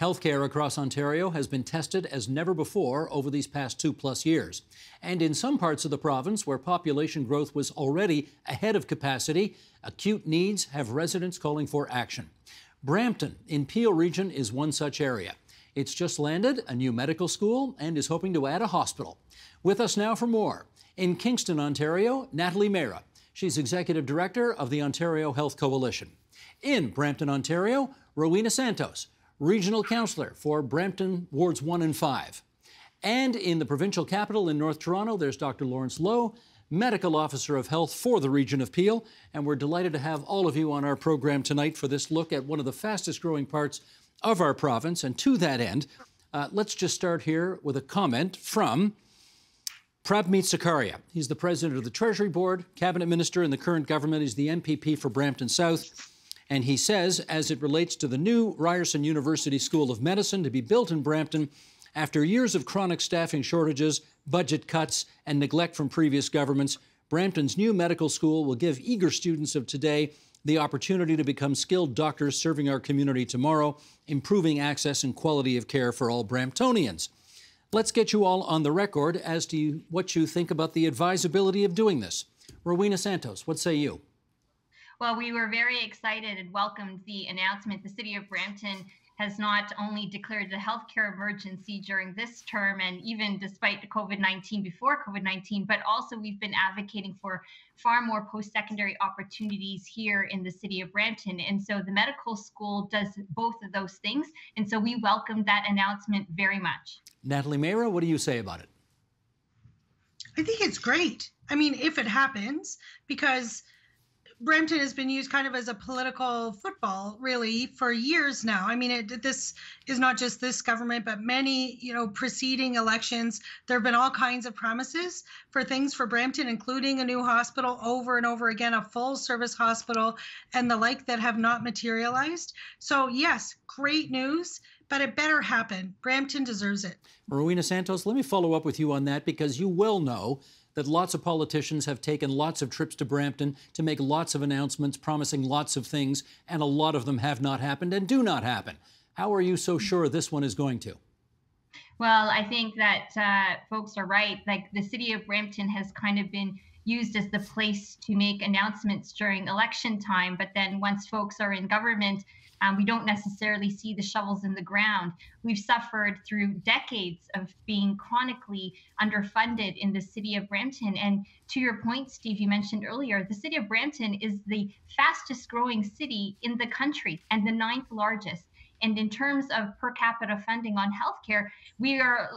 Healthcare across Ontario has been tested as never before over these past two plus years. And in some parts of the province where population growth was already ahead of capacity, acute needs have residents calling for action. Brampton in Peel Region is one such area. It's just landed a new medical school and is hoping to add a hospital. With us now for more. In Kingston, Ontario, Natalie Mehra. She's Executive Director of the Ontario Health Coalition. In Brampton, Ontario, Rowena Santos, Regional Councillor for Brampton Wards 1 and 5. And in the provincial capital in North Toronto, there's Dr. Lawrence Loh, Medical Officer of Health for the region of Peel. And we're delighted to have all of you on our program tonight for this look at one of the fastest growing parts of our province. And to that end, uh, let's just start here with a comment from Prabmeet Sarkaria. He's the president of the Treasury Board, cabinet minister in the current government. He's the MPP for Brampton South. And he says, as it relates to the new Ryerson University School of Medicine to be built in Brampton, after years of chronic staffing shortages, budget cuts, and neglect from previous governments, Brampton's new medical school will give eager students of today the opportunity to become skilled doctors serving our community tomorrow, improving access and quality of care for all Bramptonians. Let's get you all on the record as to what you think about the advisability of doing this. Rowena Santos, what say you? Well, we were very excited and welcomed the announcement. The city of Brampton has not only declared the healthcare emergency during this term and even despite COVID 19 before COVID 19, but also we've been advocating for far more post secondary opportunities here in the city of Brampton. And so the medical school does both of those things. And so we welcome that announcement very much. Natalie Mehra, what do you say about it? I think it's great. I mean, if it happens, because Brampton has been used kind of as a political football, really, for years now. I mean, it, this is not just this government, but many, you know, preceding elections. There have been all kinds of promises for things for Brampton, including a new hospital over and over again, a full service hospital, and the like that have not materialized. So, yes, great news but it better happen. Brampton deserves it. Rowena Santos, let me follow up with you on that because you well know that lots of politicians have taken lots of trips to Brampton to make lots of announcements promising lots of things, and a lot of them have not happened and do not happen. How are you so sure this one is going to? Well, I think that uh, folks are right. Like the city of Brampton has kind of been used as the place to make announcements during election time, but then once folks are in government, um, we don't necessarily see the shovels in the ground. We've suffered through decades of being chronically underfunded in the city of Brampton. And to your point, Steve, you mentioned earlier, the city of Brampton is the fastest growing city in the country and the ninth largest. And in terms of per capita funding on healthcare, we are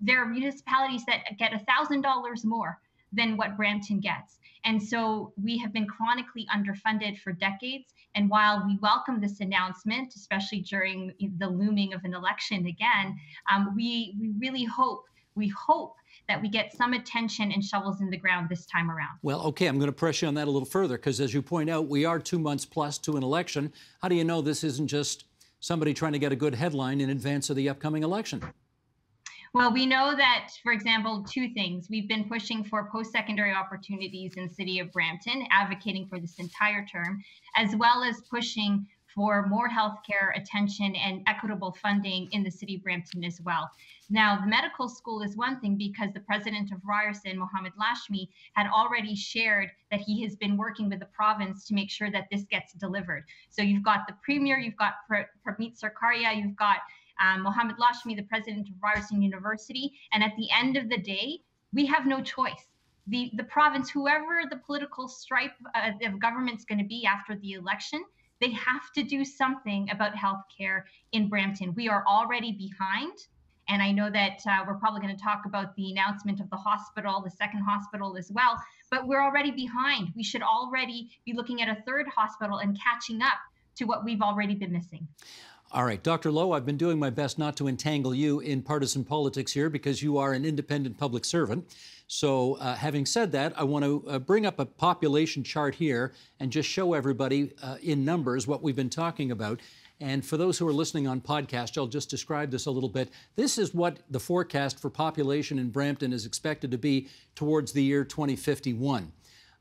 there are municipalities that get a thousand dollars more than what Brampton gets. And so we have been chronically underfunded for decades. And while we welcome this announcement, especially during the looming of an election again, um, we, we really hope, we hope that we get some attention and shovels in the ground this time around. Well, okay, I'm going to press you on that a little further because, as you point out, we are two months plus to an election. How do you know this isn't just somebody trying to get a good headline in advance of the upcoming election? Well, we know that, for example, two things. We've been pushing for post secondary opportunities in the city of Brampton, advocating for this entire term, as well as pushing for more healthcare attention and equitable funding in the city of Brampton as well. Now, the medical school is one thing because the president of Ryerson, Mohamed Lachemi, had already shared that he has been working with the province to make sure that this gets delivered. So you've got the premier, you've got Prabmeet Sarkaria, you've got um, Mohamed Lachemi, the president of Ryerson University. And at the end of the day, we have no choice. The, the province, whoever the political stripe uh, of government's going to be after the election, they have to do something about healthcare in Brampton. We are already behind. And I know that uh, we're probably going to talk about the announcement of the hospital, the second hospital as well, but we're already behind. We should already be looking at a third hospital and catching up to what we've already been missing. All right, Dr. Loh, I've been doing my best not to entangle you in partisan politics here because you are an independent public servant. So, uh, having said that, I want to uh, bring up a population chart here and just show everybody uh, in numbers what we've been talking about. And for those who are listening on podcast, I'll just describe this a little bit. This is what the forecast for population in Brampton is expected to be towards the year 2051.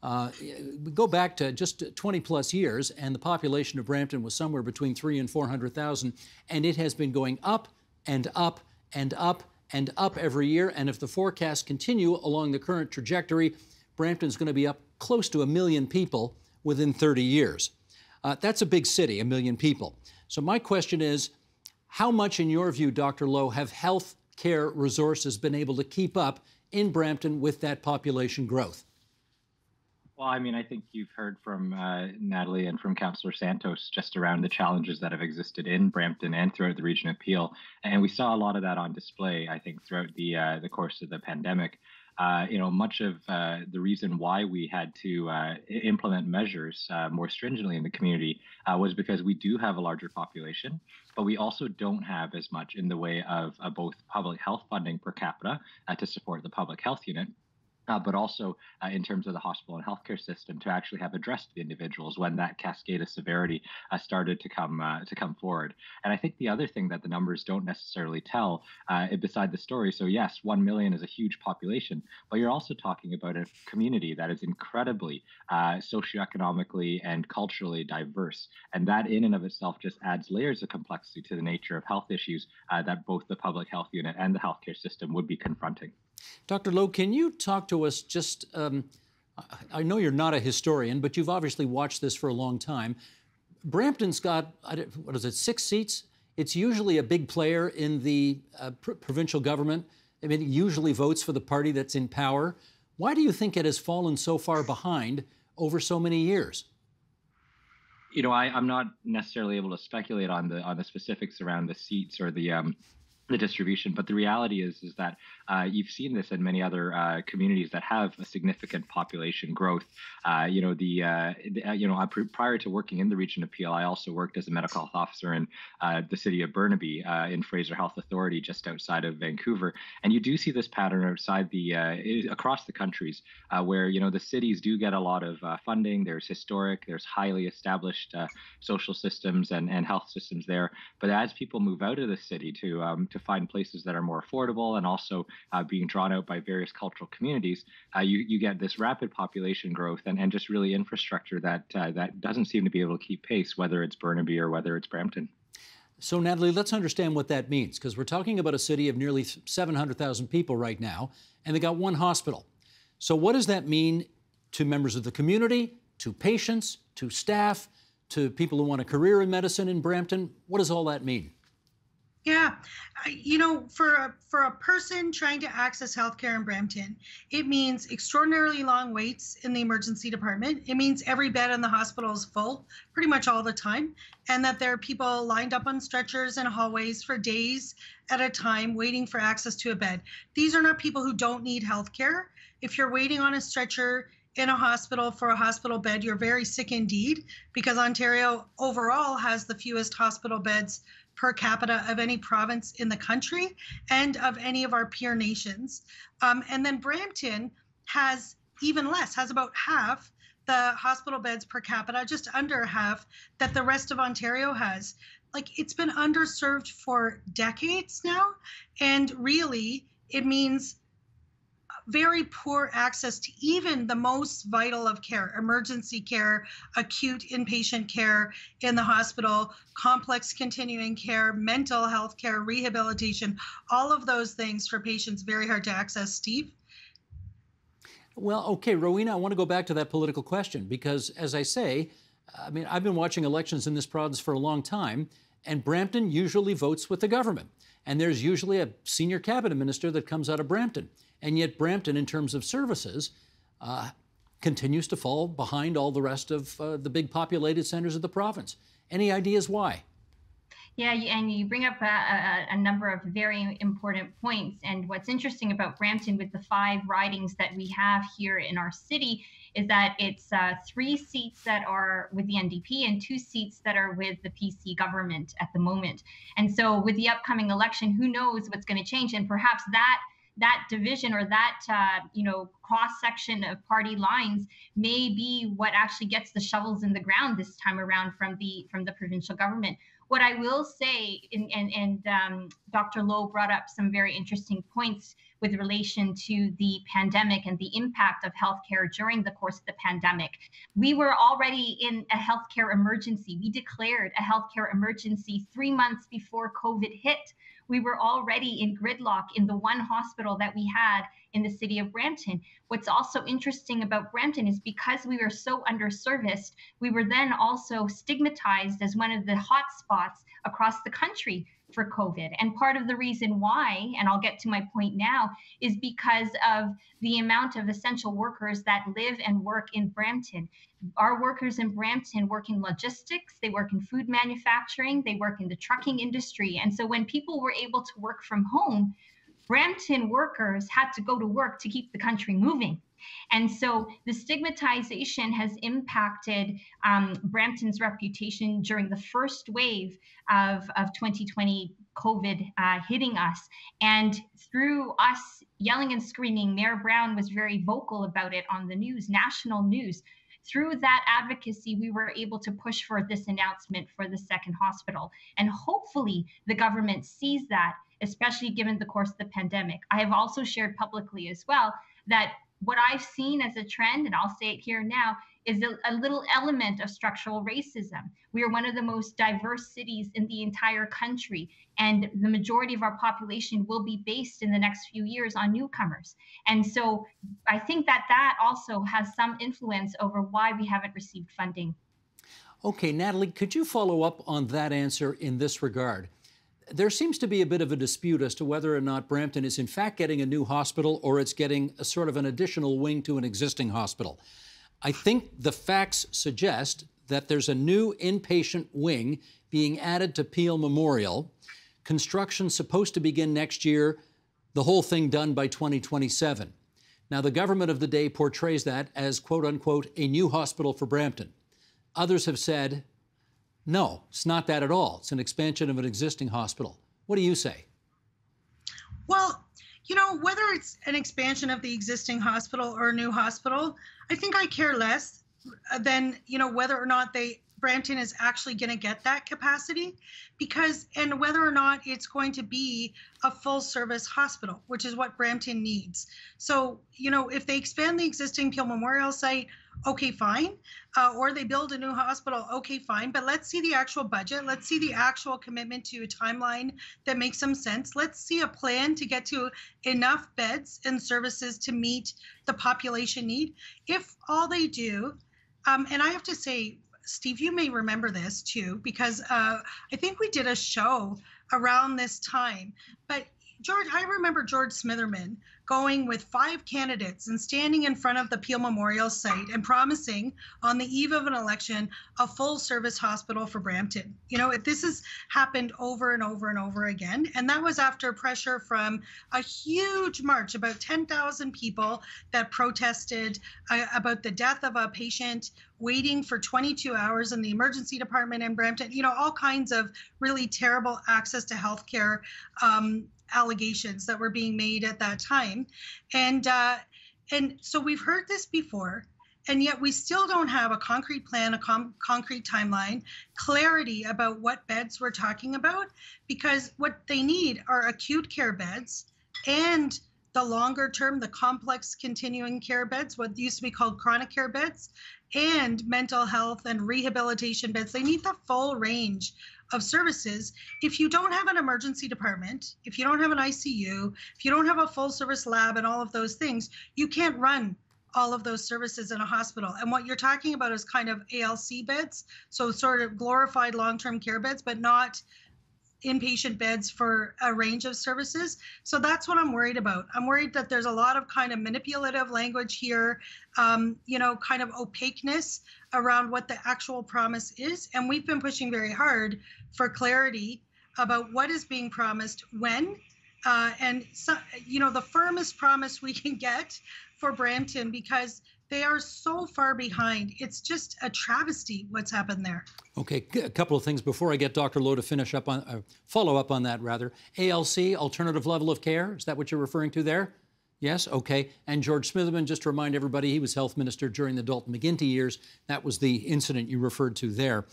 Uh, we go back to just 20 plus years, and the population of Brampton was somewhere between three and 400,000, and it has been going up and up and up and up every year. And if the forecasts continue along the current trajectory, Brampton's going to be up close to a million people within 30 years. Uh, that's a big city, a million people. So my question is, how much, in your view, Dr. Loh, have health care resources been able to keep up in Brampton with that population growth? Well, I mean, I think you've heard from uh, Natalie and from Councillor Santos just around the challenges that have existed in Brampton and throughout the region of Peel, and we saw a lot of that on display. I think throughout the uh, the course of the pandemic. Uh, you know, much of uh, the reason why we had to uh, implement measures uh, more stringently in the community was because we do have a larger population, but we also don't have as much in the way of both public health funding per capita to support the public health unit, uh, but also uh, in terms of the hospital and healthcare system to actually have addressed the individuals when that cascade of severity uh, started to come uh, to come forward. And I think the other thing that the numbers don't necessarily tell, uh, beside the story, so yes, one million is a huge population, but you're also talking about a community that is incredibly uh, socioeconomically and culturally diverse, and that in and of itself just adds layers of complexity to the nature of health issues that both the public health unit and the healthcare system would be confronting. Dr. Loh, can you talk to us just? Um, I know you're not a historian, but you've obviously watched this for a long time. Brampton's got, what is it, six seats? It's usually a big player in the uh, pr provincial government. I mean, it usually votes for the party that's in power. Why do you think it has fallen so far behind over so many years? You know, I, am not necessarily able to speculate on the on the specifics around the seats or the um, the distribution. But the reality is is that uh, you've seen this in many other uh, communities that have a significant population growth. Uh, you know, the, uh, the uh, you know prior to working in the region of Peel, I also worked as a medical health officer in uh, the city of Burnaby in Fraser Health Authority, just outside of Vancouver. And you do see this pattern outside the across the countries where you know the cities do get a lot of funding. There's historic, there's highly established social systems and, and health systems there. But as people move out of the city to um, to find places that are more affordable and also uh, being drawn out by various cultural communities, uh, you, you get this rapid population growth and, and just really infrastructure that uh, that doesn't seem to be able to keep pace, whether it's Burnaby or whether it's Brampton. So, Natalie, let's understand what that means because we're talking about a city of nearly 700,000 people right now, and they got one hospital. So, what does that mean to members of the community, to patients, to staff, to people who want a career in medicine in Brampton? What does all that mean? Yeah, you know, for a, for a person trying to access healthcare in Brampton, it means extraordinarily long waits in the emergency department. It means every bed in the hospital is full pretty much all the time, and that there are people lined up on stretchers and hallways for days at a time waiting for access to a bed. These are not people who don't need healthcare. If you're waiting on a stretcher in a hospital for a hospital bed, you're very sick indeed because Ontario overall has the fewest hospital beds per capita of any province in the country and of any of our peer nations. Um, and then Brampton has even less, has about half the hospital beds per capita, just under half that the rest of Ontario has. Like it's been underserved for decades now. And really, it means very poor access to even the most vital of care emergency care, acute inpatient care in the hospital, complex continuing care, mental health care, rehabilitation, all of those things for patients very hard to access. Steve? Well, okay, Rowena, I want to go back to that political question because, as I say, I mean, I've been watching elections in this province for a long time, and Brampton usually votes with the government. And there's usually a senior cabinet minister that comes out of Brampton. And yet, Brampton, in terms of services, uh, continues to fall behind all the rest of uh, the big populated centers of the province. Any ideas why? Yeah, and you bring up a, a, a, number of very important points. And what's interesting about Brampton with the five ridings that we have here in our city is that it's uh, three seats that are with the NDP and two seats that are with the PC government at the moment. And so, with the upcoming election, who knows what's going to change? And perhaps that that division or that uh, you know cross section of party lines may be what actually gets the shovels in the ground this time around from the from the provincial government What I will say, and, and, and um, Dr. Loh brought up some very interesting points with relation to the pandemic and the impact of healthcare during the course of the pandemic. We were already in a healthcare emergency. We declared a healthcare emergency three months before COVID hit we were already in gridlock in the one hospital that we had in the city of Brampton. What's also interesting about Brampton is because we were so underserviced, we were then also stigmatized as one of the hot spots across the country for COVID. And part of the reason why, and I'll get to my point now, is because of the amount of essential workers that live and work in Brampton. Our workers in Brampton work in logistics, they work in food manufacturing, they work in the trucking industry. And so when people were able to work from home, Brampton workers had to go to work to keep the country moving. And so the stigmatization has impacted um, Brampton's reputation during the first wave of, of 2020 COVID uh, hitting us. And through us yelling and screaming, Mayor Brown was very vocal about it on the news, national news. Through that advocacy, we were able to push for this announcement for the second hospital. And hopefully, the government sees that especially given the course of the pandemic. I have also shared publicly as well that what I've seen as a trend, and I'll say it here now, is a, a, little element of structural racism. We are one of the most diverse cities in the entire country, and the majority of our population will be based in the next few years on newcomers. And so I think that that also has some influence over why we haven't received funding. Okay, Natalie, could you follow up on that answer in this regard? There seems to be a bit of a dispute as to whether or not Brampton is in fact getting a new hospital or it's getting a sort of an additional wing to an existing hospital. I think the facts suggest that there's a new inpatient wing being added to Peel Memorial. Construction supposed to begin next year, the whole thing done by 2027. Now, the government of the day portrays that as, quote unquote, a new hospital for Brampton. Others have said no, it's not that at all. It's an expansion of an existing hospital. What do you say? Well, you know, whether it's an expansion of the existing hospital or a new hospital, I think I care less uh, than, you know, whether or not they Brampton is actually going to get that capacity because, and whether or not it's going to be a full service hospital, which is what Brampton needs. So, you know, if they expand the existing Peel Memorial site, okay, fine. Uh, or they build a new hospital, okay, fine. But let's see the actual budget. Let's see the actual commitment to a timeline that makes some sense. Let's see a plan to get to enough beds and services to meet the population need. If all they do, um, and I have to say, Steve, you may remember this too, because uh, I think we did a show around this time. But George, I remember George Smitherman going with five candidates and standing in front of the Peel Memorial site and promising on the eve of an election a full service hospital for Brampton. You know, this has happened over and over and over again. And that was after pressure from a huge march, about 10,000 people that protested uh, about the death of a patient waiting for 22 hours in the emergency department in Brampton, you know, all kinds of really terrible access to healthcare um, allegations that were being made at that time. And uh, and so we've heard this before, and yet we still don't have a concrete plan, a com- concrete timeline, clarity about what beds we're talking about, because what they need are acute care beds and the longer term, the complex continuing care beds, what used to be called chronic care beds, and mental health and rehabilitation beds. They need the full range of services. If you don't have an emergency department, if you don't have an ICU, if you don't have a full service lab and all of those things, you can't run all of those services in a hospital. And what you're talking about is kind of ALC beds, so sort of glorified long term care beds, but not inpatient beds for a range of services. So that's what I'm worried about. I'm worried that there's a lot of kind of manipulative language here, um, you know, kind of opaqueness around what the actual promise is. And we've been pushing very hard for clarity about what is being promised when. Uh, and, so, you know, the firmest promise we can get for Brampton because they are so far behind. It's just a travesty what's happened there. Okay, a couple of things before I get Dr. Loh to finish up on, uh, follow up on that rather. ALC, alternative level of care, is that what you're referring to there? Yes, okay. And George Smitherman, just to remind everybody, he was health minister during the Dalton McGuinty years. That was the incident you referred to there.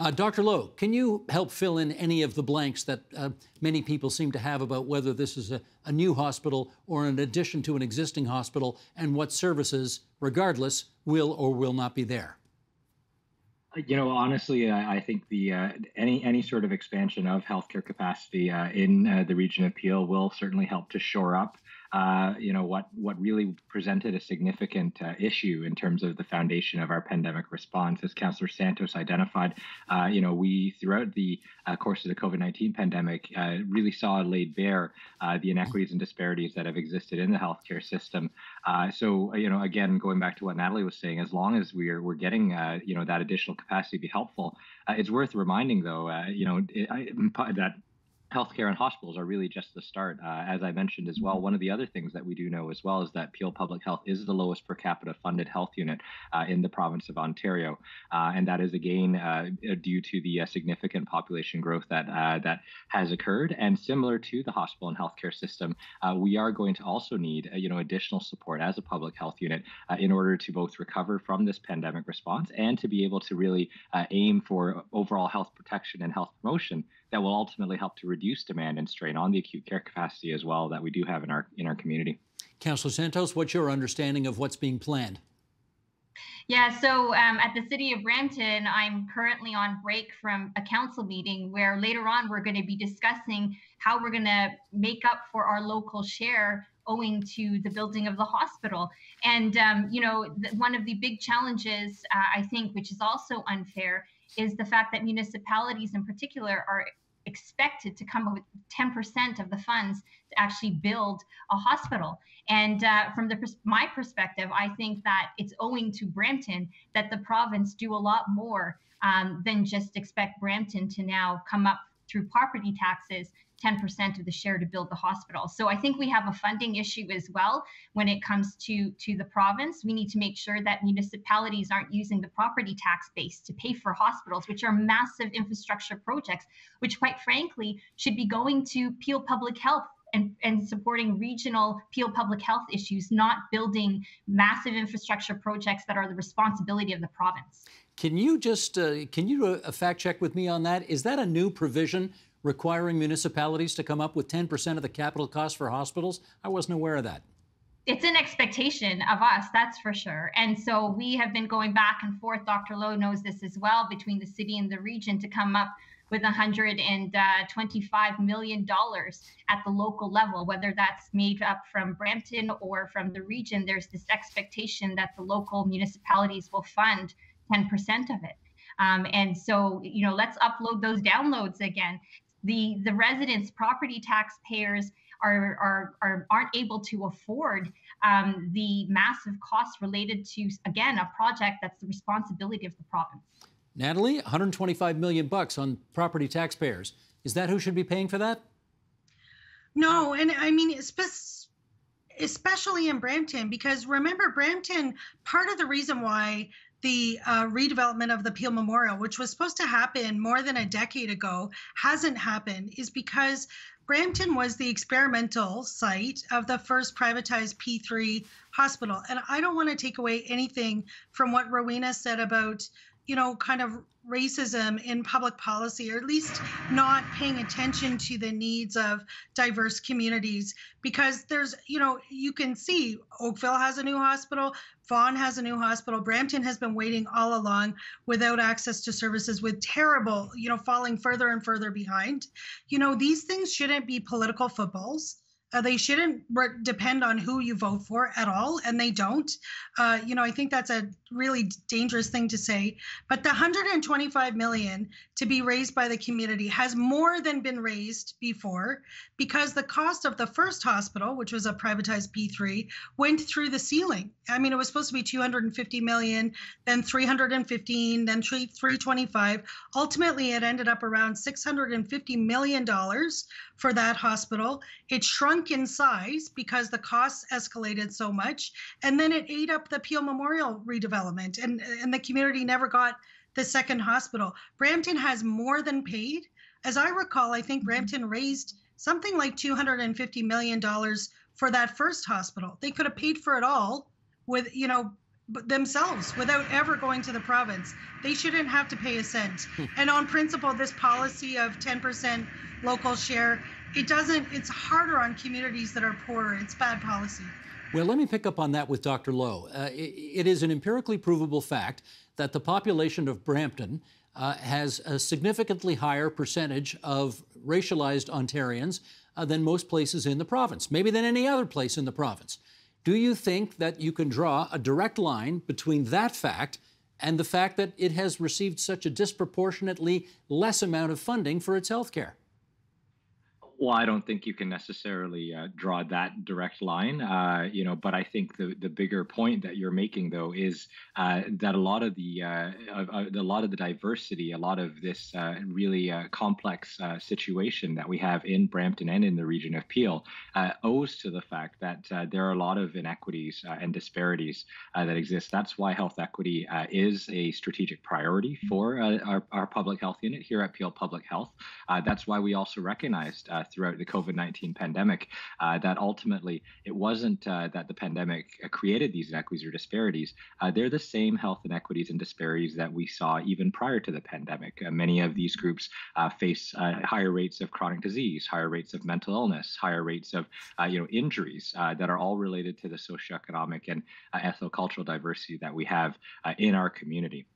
Uh, Dr. Loh, can you help fill in any of the blanks that uh, many people seem to have about whether this is a, a, new hospital or an addition to an existing hospital and what services, regardless, will or will not be there? You know, honestly, I, I think the uh, any any sort of expansion of healthcare capacity uh, in uh, the region of Peel will certainly help to shore up uh, you know, what what really presented a significant uh, issue in terms of the foundation of our pandemic response, as Councillor Santos identified. Uh, you know, we throughout the uh, course of the COVID-19 pandemic uh, really saw laid bare uh, the inequities and disparities that have existed in the healthcare system. so, you know, again, going back to what Natalie was saying, as long as we're we're getting, you know, that additional capacity to be helpful, it's worth reminding, though, you know, it, I, that healthcare and hospitals are really just the start. Uh, as I mentioned as well, one of the other things that we do know as well is that Peel Public Health is the lowest per capita funded health unit uh, in the province of Ontario, uh, and that is again uh, due to the uh, significant population growth that uh, that has occurred. And similar to the hospital and healthcare system, we are going to also need you know additional support as a public health unit in order to both recover from this pandemic response and to be able to really aim for overall health protection and health promotion that will ultimately help to reduce demand and strain on the acute care capacity as well that we do have in our in our community. Councillor Santos, what's your understanding of what's being planned? Yeah, so um, at the City of Brampton, I'm currently on break from a council meeting where later on we're going to be discussing how we're going to make up for our local share owing to the building of the hospital. And, um, you know, one of the big challenges, uh, I think, which is also unfair, is the fact that municipalities in particular are expected to come up with 10% of the funds to actually build a hospital. And uh, from the my perspective, I think that it's owing to Brampton that the province do a lot more um, than just expect Brampton to now come up through property taxes 10% of the share to build the hospital. So I think we have a funding issue as well when it comes to to the province. We need to make sure that municipalities aren't using the property tax base to pay for hospitals, which are massive infrastructure projects, which quite frankly should be going to Peel Public Health and, and supporting regional Peel public health issues, not building massive infrastructure projects that are the responsibility of the province. Can you just uh, can you do a fact check with me on that? Is that a new provision requiring municipalities to come up with 10% of the capital cost for hospitals? I wasn't aware of that. It's an expectation of us, that's for sure. And so we have been going back and forth. Dr. Loh knows this as well between the city and the region to come up with $125 million at the local level, whether that's made up from Brampton or from the region. There's this expectation that the local municipalities will fund 10% of it. Um, and so, you know, let's upload those downloads again the the residents property taxpayers are, are, are aren't able to afford um, the massive costs related to again a project that's the responsibility of the province. Natalie, 125 million bucks on property taxpayers. Is that who should be paying for that? No, and I mean especially in Brampton because remember Brampton part of the reason why the uh, redevelopment of the Peel Memorial, which was supposed to happen more than a decade ago, hasn't happened, is because Brampton was the experimental site of the first privatized P3 hospital. And I don't want to take away anything from what Rowena said about you know, kind of racism in public policy, or at least not paying attention to the needs of diverse communities. Because there's, you know, you can see Oakville has a new hospital, Vaughan has a new hospital, Brampton has been waiting all along without access to services, with terrible, you know, falling further and further behind. You know, these things shouldn't be political footballs. Uh, they shouldn't re- depend on who you vote for at all, and they don't. Uh, you know, I think that's a really dangerous thing to say. But the 125 million to be raised by the community has more than been raised before because the cost of the first hospital, which was a privatized P3, went through the ceiling. I mean, it was supposed to be 250 million, then 315, then 325. Ultimately, it ended up around 650 million dollars for that hospital. It shrunk in size because the costs escalated so much, and then it ate up the Peel Memorial redevelopment, and and the community never got the second hospital. Brampton has more than paid. As I recall, I think mm-hmm. Brampton raised something like $250 million for that first hospital. They could have paid for it all with, you know, themselves without ever going to the province. They shouldn't have to pay a cent. Hmm. and on principle, this policy of 10% local share, it doesn't, it's harder on communities that are poorer. It's bad policy. Well, let me pick up on that with Dr. Loh. Uh, it, it is an empirically provable fact that the population of Brampton uh, has a significantly higher percentage of racialized Ontarians uh, than most places in the province, maybe than any other place in the province. Do you think that you can draw a direct line between that fact and the fact that it has received such a disproportionately less amount of funding for its health care? Well, I don't think you can necessarily uh, draw that direct line, uh, you know. But I think the the bigger point that you're making, though, is uh, that a lot of the uh, a lot of the diversity, a lot of this uh, really uh, complex situation that we have in Brampton and in the region of Peel owes to the fact that there are a lot of inequities and disparities that exist. That's why health equity is a strategic priority for our, our public health unit here at Peel Public Health. that's why we also recognized throughout the COVID 19 pandemic, uh, that ultimately it wasn't uh, that the pandemic uh, created these inequities or disparities. Uh, they're the same health inequities and disparities that we saw even prior to the pandemic. Uh, many of these groups face higher rates of chronic disease, higher rates of mental illness, higher rates of you know injuries that are all related to the socioeconomic and ethnocultural diversity that we have in our community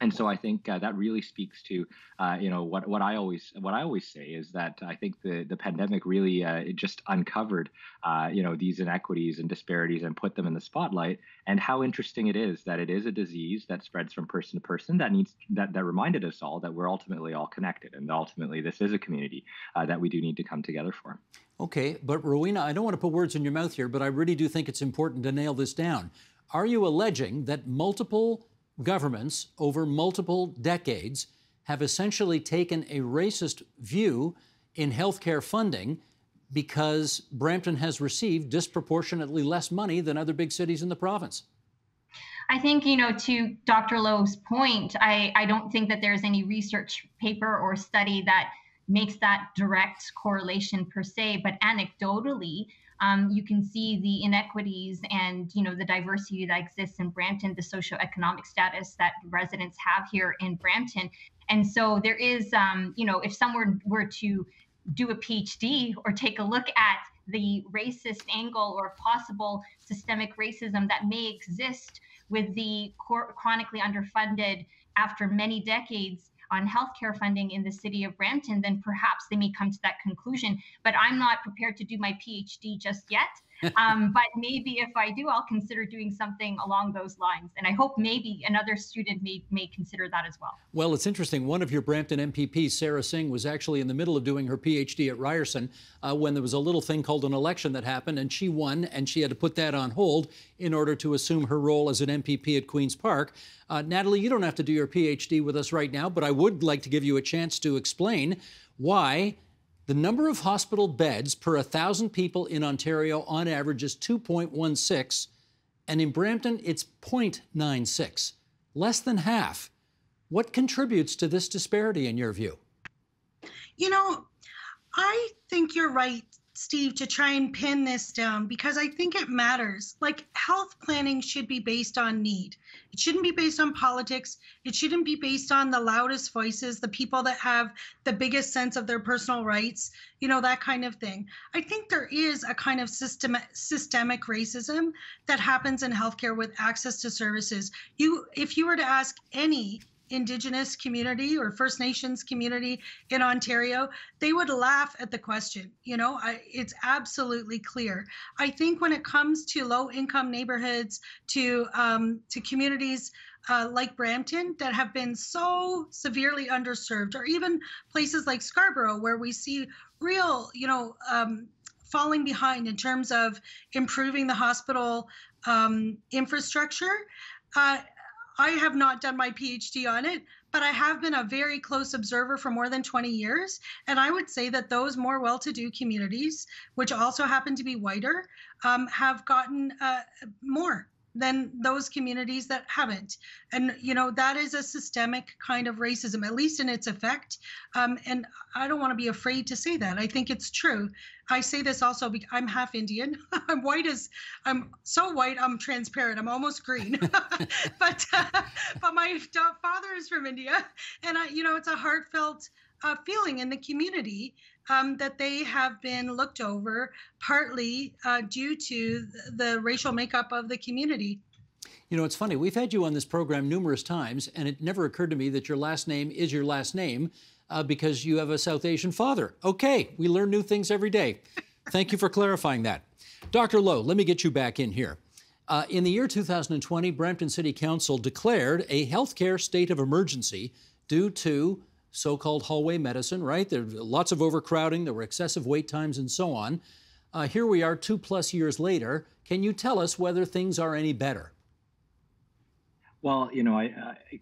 and so I think uh, that really speaks to uh, you know what what I always what I always say is that I think the the pandemic really uh, just uncovered uh, you know these inequities and disparities and put them in the spotlight and how interesting it is that it is a disease that spreads from person to person that needs that that reminded us all that we're ultimately all connected and ultimately this is a community uh, that we do need to come together for. Okay, but Rowena, I don't want to put words in your mouth here, but I really do think it's important to nail this down. Are you alleging that multiple governments over multiple decades have essentially taken a racist view in healthcare funding because Brampton has received disproportionately less money than other big cities in the province. I think, you know, to Dr. Loh's point, I, I don't think that there's any research paper or study that makes that direct correlation per se, but anecdotally, um, you can see the inequities and you know the diversity that exists in Brampton, the socioeconomic status that residents have here in Brampton, and so there is, um, you know, if someone were to do a PhD or take a look at the racist angle or possible systemic racism that may exist with the chronically underfunded after many decades on healthcare funding in the city of Brampton, then perhaps they may come to that conclusion. But I'm not prepared to do my PhD just yet. Um, but maybe if I do, I'll consider doing something along those lines. And I hope maybe another student may, may consider that as well. Well, it's interesting. One of your Brampton MPPs, Sara Singh, was actually in the middle of doing her PhD at Ryerson uh, when there was a little thing called an election that happened, and she won, and she had to put that on hold in order to assume her role as an MPP at Queen's Park. Uh, Natalie, you don't have to do your PhD with us right now, but I would like to give you a chance to explain why the number of hospital beds per 1,000 people in Ontario on average is 2.16, and in Brampton it's 0.96, less than half. What contributes to this disparity in your view? You know, I think you're right Steve, to try and pin this down because I think it matters. Like health planning should be based on need. It shouldn't be based on politics. It shouldn't be based on the loudest voices, the people that have the biggest sense of their personal rights, you know, that kind of thing. I think there is a kind of system, systemic racism that happens in healthcare with access to services. You if you were to ask any Indigenous community or First Nations community in Ontario, they would laugh at the question. You know, I, it's absolutely clear. I think when it comes to low income neighborhoods, to um, to communities uh, like Brampton that have been so severely underserved, or even places like Scarborough where we see real, you know, um, falling behind in terms of improving the hospital um, infrastructure. Uh, I have not done my PhD on it, but I have been a very close observer for more than 20 years. And I would say that those more well to do communities, which also happen to be whiter, um, have gotten uh, more than those communities that haven't. And, you know, that is a systemic kind of racism, at least in its effect. Um, and I don't want to be afraid to say that. I think it's true. I say this also because I'm half Indian. I'm white as I'm so white. I'm transparent. I'm almost green. but uh, but my father is from India, and I, you know, it's a heartfelt uh, feeling in the community um, that they have been looked over, partly uh, due to the racial makeup of the community. You know, it's funny. We've had you on this program numerous times, and it never occurred to me that your last name is your last name uh, because you have a South Asian father. Okay, we learn new things every day. Thank you for clarifying that. Dr. Loh, let me get you back in here. Uh, in the year 2020, Brampton City Council declared a healthcare state of emergency due to so called hallway medicine, right? There were lots of overcrowding, there were excessive wait times, and so on. Uh, here we are two plus years later. Can you tell us whether things are any better? Well, you know, I,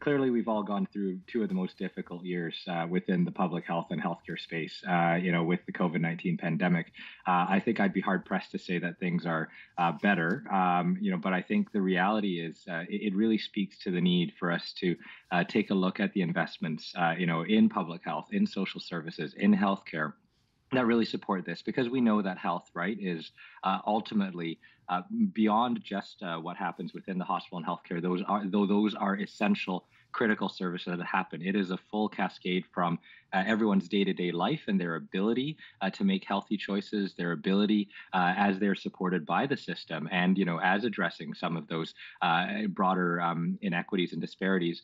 clearly we've all gone through two of the most difficult years uh, within the public health and healthcare space. Uh, you know, with the COVID nineteen pandemic, uh, I think I'd be hard pressed to say that things are uh, better. Um, you know, but I think the reality is uh, it, it, really speaks to the need for us to take a look at the investments, you know, in public health, in social services, in healthcare that really support this because we know that health right is uh, ultimately uh, beyond just uh, what happens within the hospital and healthcare those are though those are essential critical services that happen. It is a full cascade from uh, everyone's day-to-day life and their ability uh, to make healthy choices their ability uh, as they're supported by the system and you know as addressing some of those broader um, inequities and disparities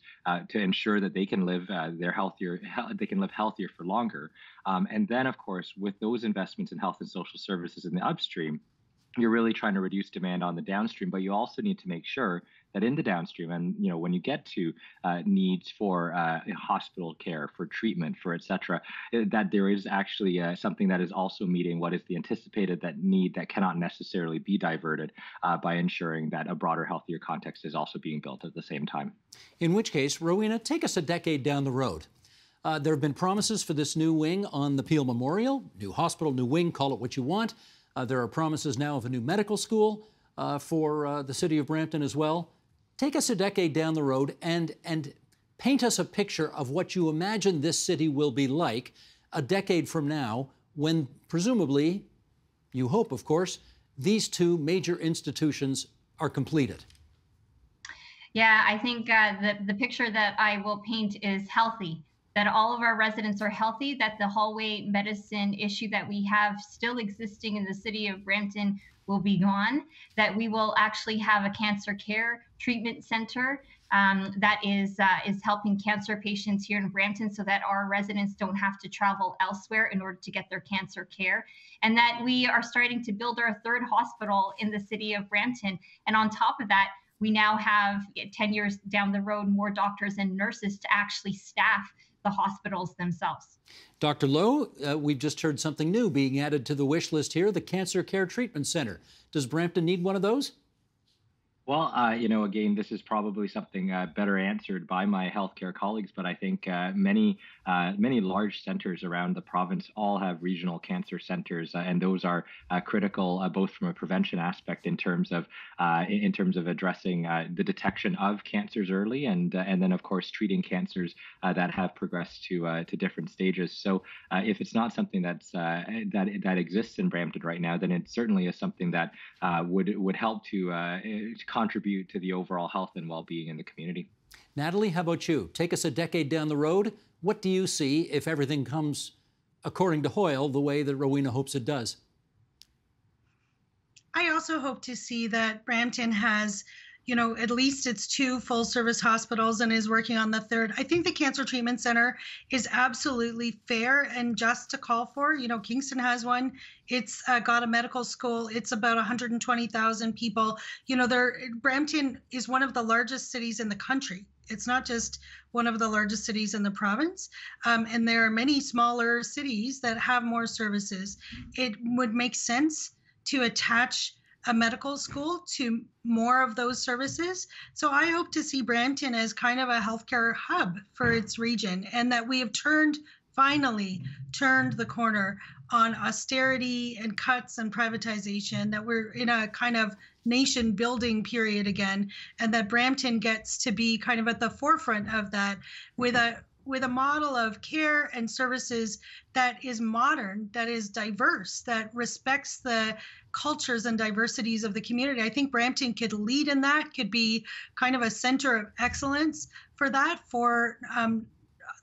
to ensure that they can live their healthier they can live healthier for longer. Um, and then, of course, with those investments in health and social services in the upstream, you're really trying to reduce demand on the downstream, but you also need to make sure that in the downstream, and you know, when you get to uh, needs for uh, hospital care, for treatment, for et cetera, uh, that there is actually uh, something that is also meeting what is the anticipated that need that cannot necessarily be diverted uh, by ensuring that a broader, healthier context is also being built at the same time. In which case, Rowena, take us a decade down the road. Uh, there have been promises for this new wing on the Peel Memorial, new hospital, new wing, call it what you want. Uh, there are promises now of a new medical school uh, for uh, the city of Brampton as well. Take us a decade down the road and, and paint us a picture of what you imagine this city will be like a decade from now when presumably, you hope, of course, these two major institutions are completed. Yeah, I think uh, the, the picture that I will paint is healthy that all of our residents are healthy, that the hallway medicine issue that we have still existing in the city of Brampton will be gone, that we will actually have a cancer care treatment center um, that is uh, is helping cancer patients here in Brampton so that our residents don't have to travel elsewhere in order to get their cancer care. And that we are starting to build our third hospital in the city of Brampton. And on top of that we now have 10 years down the road more doctors and nurses to actually staff the hospitals themselves. Dr. Loh, uh, we've just heard something new being added to the wish list here the Cancer Care Treatment Center. Does Brampton need one of those? Well, uh, you know, again, this is probably something uh, better answered by my healthcare colleagues, but I think uh, many, uh, many large centers around the province all have regional cancer centers, uh, and those are uh, critical both from a prevention aspect in terms of, in terms of addressing the detection of cancers early, and and then of course treating cancers that have progressed to to different stages. So, if it's not something that's that that exists in Brampton right now, then it certainly is something that would would help to, to contribute to the overall health and well-being in the community. Natalie, how about you? Take us a decade down the road. What do you see if everything comes according to Hoyle the way that Rowena hopes it does? I also hope to see that Brampton has you know, at least it's two full service hospitals and is working on the third. I think the Cancer Treatment Center is absolutely fair and just to call for. You know, Kingston has one. It's uh, got a medical school. It's about 120,000 people. You know, there Brampton is one of the largest cities in the country. It's not just one of the largest cities in the province. Um, and there are many smaller cities that have more services. It would make sense to attach a medical school to more of those services. So I hope to see Brampton as kind of a healthcare hub for its region and that we have turned finally turned the corner on austerity and cuts and privatization that we're in a kind of nation building period again, and that Brampton gets to be kind of at the forefront of that with a with a model of care and services that is modern, that is diverse, that respects the cultures and diversities of the community. I think Brampton could lead in that, could be kind of a center of excellence for that, for um,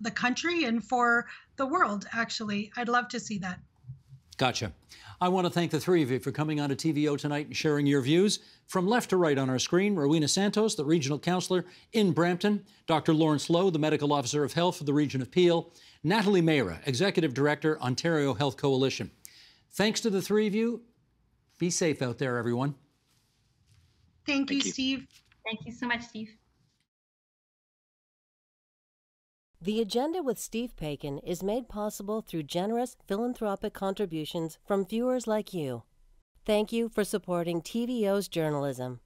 the country and for the world, actually. I'd love to see that. Gotcha. I want to thank the three of you for coming on to TVO tonight and sharing your views. From left to right on our screen, Rowena Santos, the regional councillor in Brampton, Dr. Lawrence Loh, the medical officer of health for the region of Peel, Natalie Mehra, executive director, Ontario Health Coalition. Thanks to the three of you. Be safe out there, everyone. Thank, Thank you, you, Steve. Thank you so much, Steve. The Agenda with Steve Paikin is made possible through generous philanthropic contributions from viewers like you. Thank you for supporting TVO's journalism.